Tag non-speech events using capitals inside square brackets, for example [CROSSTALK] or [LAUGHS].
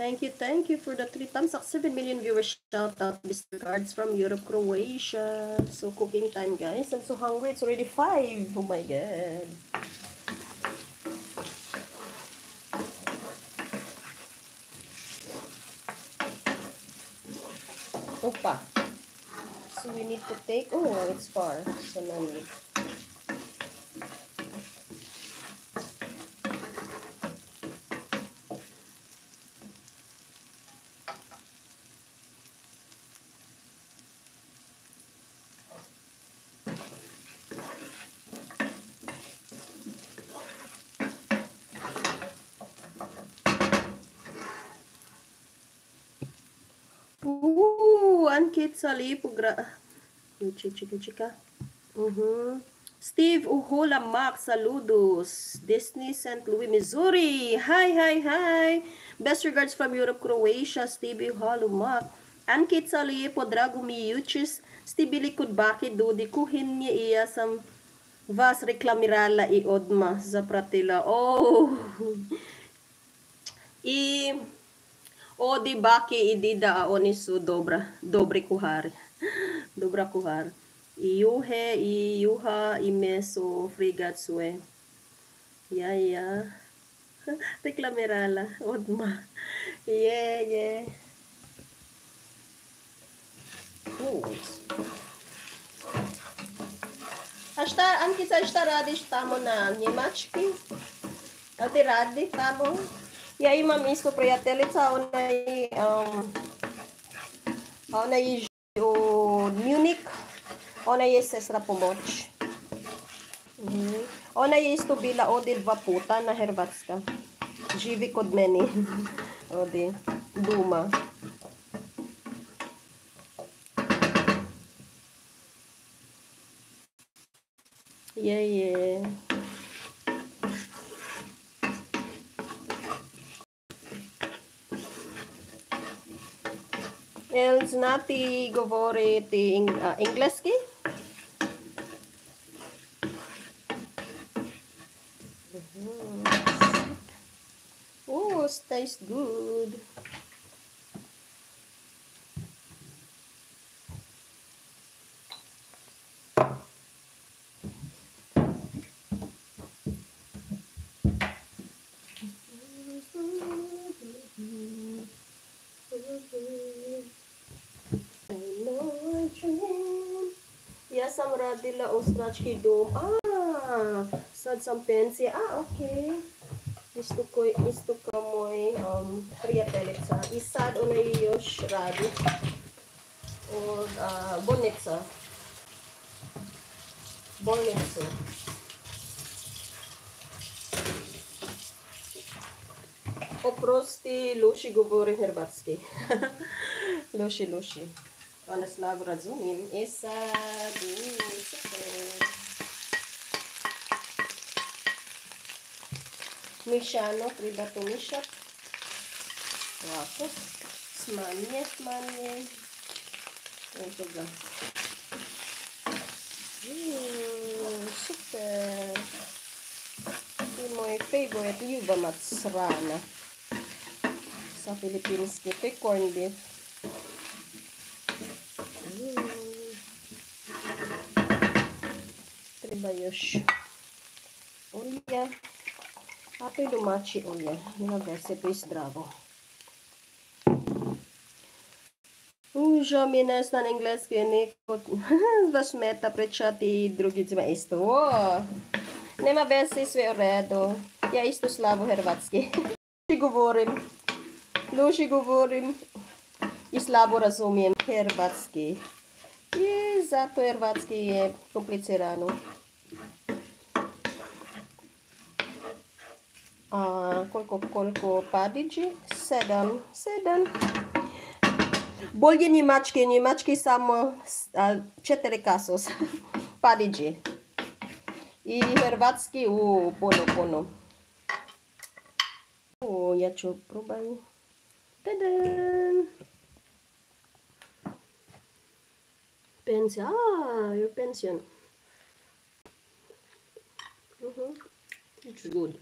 Thank you, thank you for the three thumbs up. 7 million viewers. Shout out, Mr. Cards from Europe, Croatia. So, cooking time, guys. I'm so hungry. It's already 5. Oh my God. Opa. So, we need to take... Oh, it's far. So, no need. Uh, Ankit Salipo. Gra... Chica, chica. Uhum. Steve Uhula Max, saludos. Disney St. Louis, Missouri. Hi, hi, hi. Best regards from Europe, Croatia. Steve Uhula Max. Ankit Salipo, Drago Miuchis. Steve Likod Baki, Dudi. Kuhin niya iya sam vas reklamirala i odma za pratila. Oh. [LAUGHS] I o di baki idida oni su dobra dobri kuhar [LAUGHS] dobra kuhar iuhe iuha imeso frigat sue ya ya [LAUGHS] reklamerala odma yeah yeah oh. Ashta, anki sa ashta radi tamo na niemački. A ti radi tamo? Ja imam isto prijateljica, ona je, um, ona je u Munich, ona je sestra pomoć. Mhm. Ona je isto bila ovdje dva puta na Hrvatska. Živi kod meni. [LAUGHS] Ovdje, doma. Je, je. El znati govoriti ing uh? Mhm. Oh, tastes good. Ja sam radila u Strački dom. A, sad sam pensija. A, okej. Isto, koji, isto kao moj um, prijateljica. I sad ona je još radi od uh, bolnica. Bolnicu. Oprosti, Luši govori hrvatski. [LAUGHS] Luši, Luši. Ona slabo razumim. E sad, uh, super. Mišano, treba to mišati. Ovako. Smanje, smanje. Evo toga. Mm, super. I moj favorite ljubamac srana. Sa filipinski. To je corned beef. Treba još ulje. A to je domaći ulje. Ima veze, to je zdravo. Žao mi ne znam engleski, neko vas [LAUGHS] smeta pričati drugicima isto. Nema veze, sve u redu. Ja isto slabo hrvatski. Govorim. Luši govorim. I slabo razumijem hrvatski. I zato hrvatski je komplicirano. A, koliko, koliko padići? Sedam. Sedam. Bolje njemački, njemački samo a, četiri kasos. [LAUGHS] Padići. I hrvatski u puno, puno. O, ja ću probati. Tadam! Pension. Ah, your pension. Mm-hmm. It's good.